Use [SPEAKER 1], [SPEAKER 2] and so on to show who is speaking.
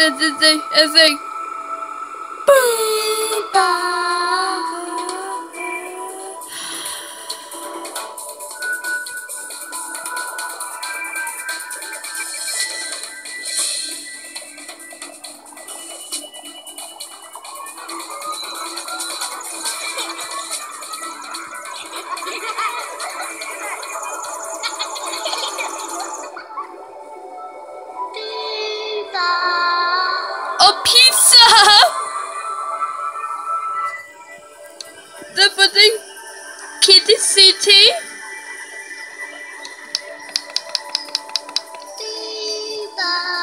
[SPEAKER 1] That's a thing. That's a thing.
[SPEAKER 2] Bye
[SPEAKER 1] a pizza! The buzzing kitty city.
[SPEAKER 2] Diva.